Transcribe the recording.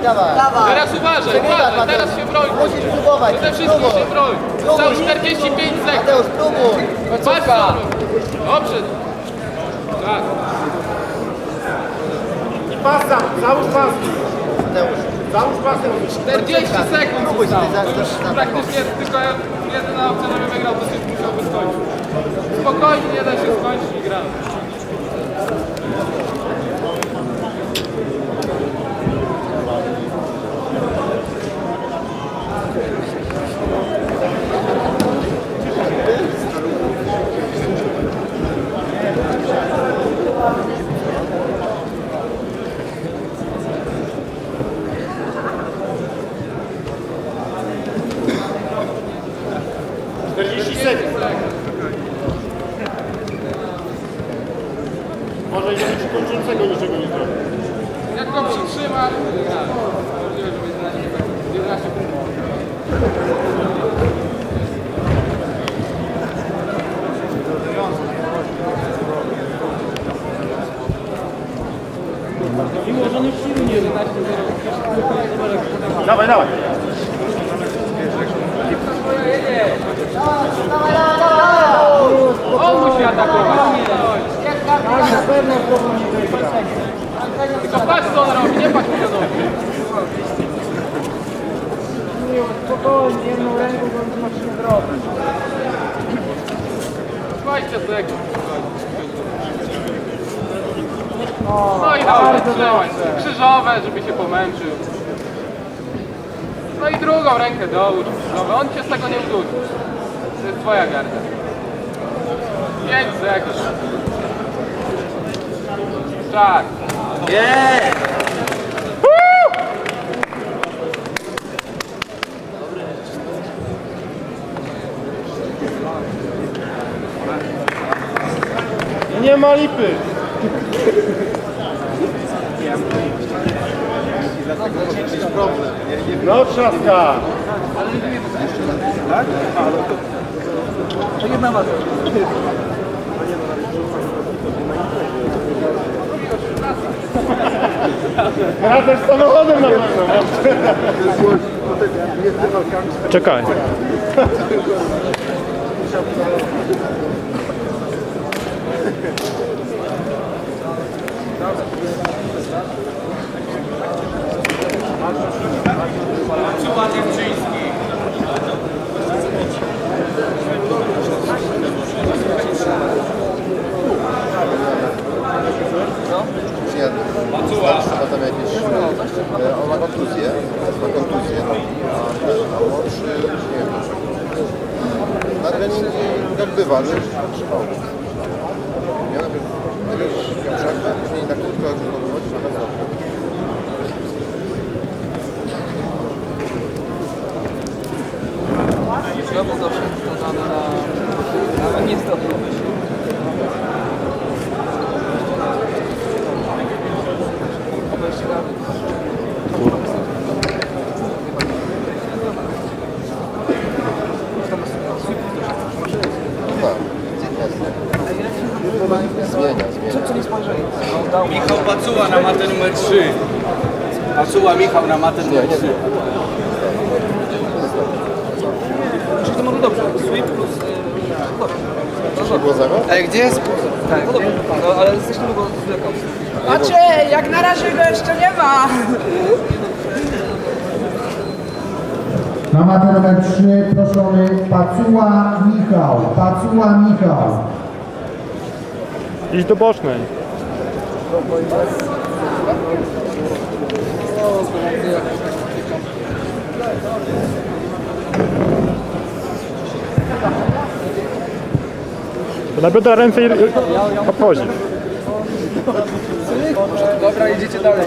dawaj. Dawaj. Teraz uważaj, uważaj, teraz się broń. Musisz próbować. Przede wszystkim się broń. Cały 45 sekund. Mateusz, próbuj. Patrz, Dobrze. Tak. I pasa, załóż paski. Mateusz. Załóż pasy. 40 sekund Próbuj sobie zostało. za- za- za- Praktycznie tylko jedyna opcja, żeby wygrał, to szybko musiałby skończyć. Spokojnie, nie da się skończyć i gra. Może żeby ci kończącego niczego nie zrobił. Jak go przytrzyma, gra. Możliwe, że będzie na nim 11 punktów. Dawaj, dawaj. On musi atakować. Tylko patrz co on robi, nie patrz co on robi. Spokojnie, jedną ręką, bo masz nie zrobić. 20 sekund. No i dobrze, trzymaj. Krzyżowe, żeby się pomęczył. No i drugą rękę dołóż krzyżowe. On cię z tego nie ududzi. To jest twoja garda. 5 sekund. Czas. Nie ma lipy. No trzaska. Razem z samochodem na pewno. Czekaj. Chyba On ma kontuzję, ma kontuzję, no, a, młodszy, nie wiem, na treningi jak bywa, ale trzymał. Ja najpierw miał przerwę, później na krótko jak go wychodzić, na pewno. Ja był zawsze skazany na... Ale nie stopnił. Zmienia, zmienia. Michał Pacuła na matę numer 3. Pacuła Michał na matę numer 3. Czyli to może dobrze. Sweep plus... e, Dobrze. Dobrze. Było zero? Ej, gdzie jest? Tak, no dobrze. No, ale jesteśmy długo zwlekał. Macie, jak na razie go jeszcze nie ma. Na matę numer 3 proszony Pacuła Michał. Pacuła Michał. Idź do bocznej. Nabiera ręce i obchodzi. Dobra, idziecie dalej.